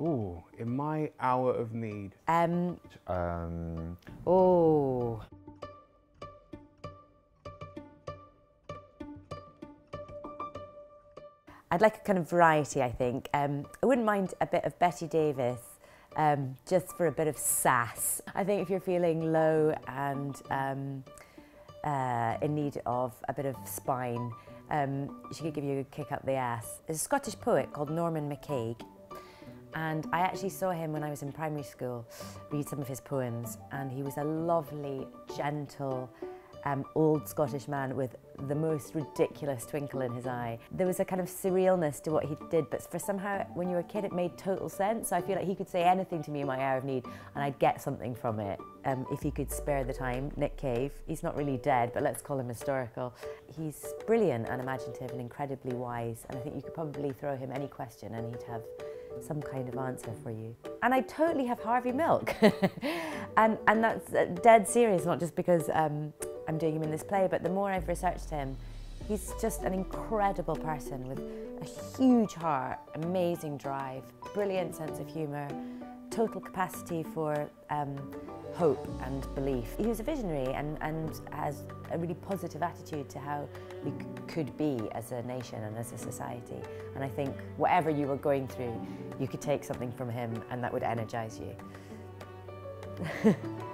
Ooh, in my hour of need. Um, Um, oh. I'd like a kind of variety, I think. Um, I wouldn't mind a bit of Bette Davis, um, just for a bit of sass. I think if you're feeling low and um, uh, in need of a bit of spine, um, she could give you a kick up the ass. There's a Scottish poet called Norman MacCaig, and I actually saw him when I was in primary school read some of his poems, and he was a lovely, gentle, um, old Scottish man with the most ridiculous twinkle in his eye. There was a kind of surrealness to what he did, but for somehow, when you were a kid, it made total sense. So I feel like he could say anything to me in my hour of need, and I'd get something from it. Um, if he could spare the time, Nick Cave. He's not really dead, but let's call him historical. He's brilliant and imaginative and incredibly wise, and I think you could probably throw him any question, and he'd have some kind of answer for you. And I totally have Harvey Milk. and, and that's dead serious, not just because um, I'm doing him in this play, but the more I've researched him, he's just an incredible person with a huge heart, amazing drive, brilliant sense of humour, total capacity for um, hope and belief. He was a visionary and, and has a really positive attitude to how we could be as a nation and as a society. And I think whatever you were going through, you could take something from him and that would energise you.